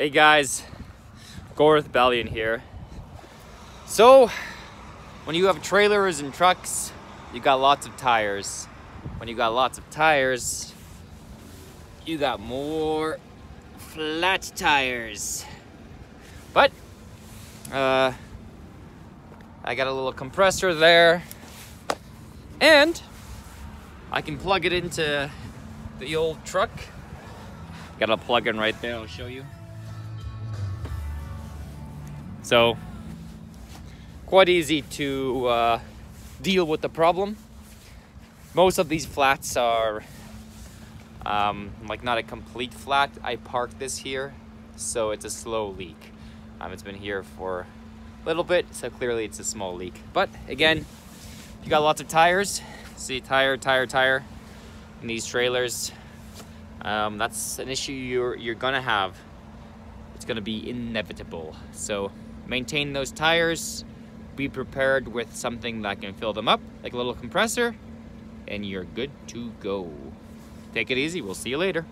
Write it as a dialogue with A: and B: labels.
A: Hey guys, Goroth Balion here. So, when you have trailers and trucks, you got lots of tires. When you got lots of tires, you got more flat tires. But, uh, I got a little compressor there, and I can plug it into the old truck. Got a plug-in right there, I'll show you. So, quite easy to uh, deal with the problem. Most of these flats are um, like not a complete flat. I parked this here, so it's a slow leak. Um, it's been here for a little bit, so clearly it's a small leak. But again, you got lots of tires. See, tire, tire, tire in these trailers. Um, that's an issue you're, you're gonna have. It's gonna be inevitable. So maintain those tires, be prepared with something that can fill them up, like a little compressor, and you're good to go. Take it easy, we'll see you later.